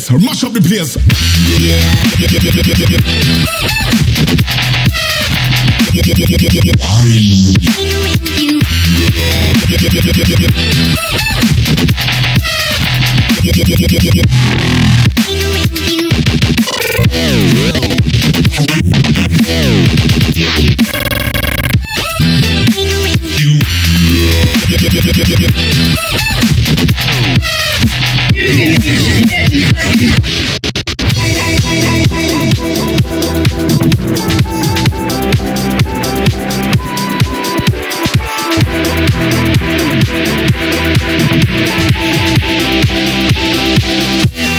place, mash up the place. Yeah.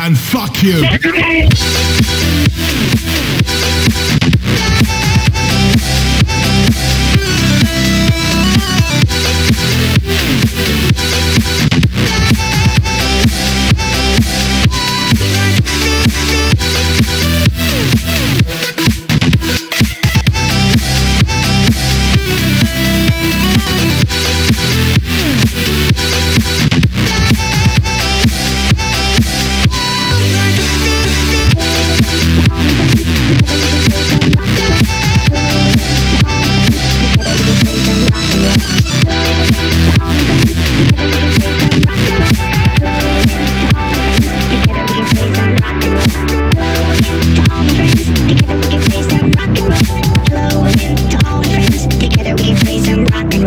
And fuck you.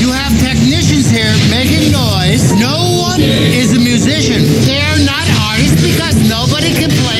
You have technicians here making noise. No one is a musician. They're not artists because nobody can play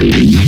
We'll.